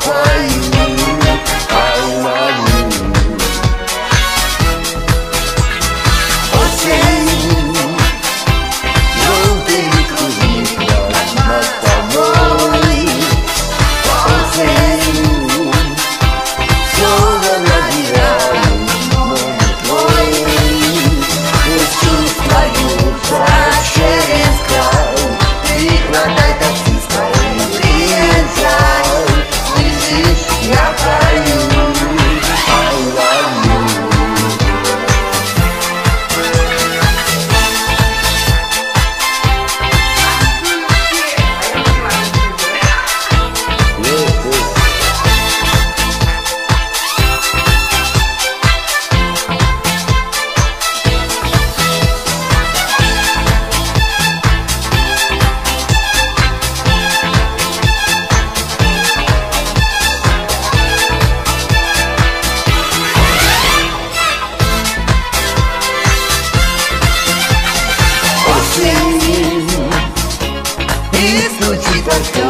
I'll you. You.